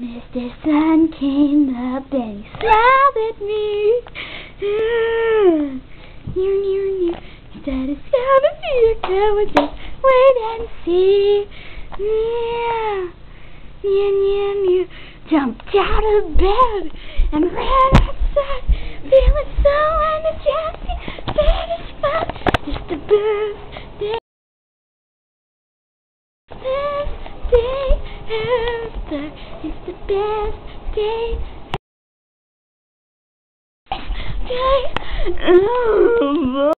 Mr. Sun came up and he smiled at me. Hmm. Near, near, near. He said, it's gonna be a good Just wait and see. Yeah, yeah, yeah, yeah. Jumped out of bed and ran outside, feeling so energetic, satisfied. It's the best day, best. It's the best day. Day.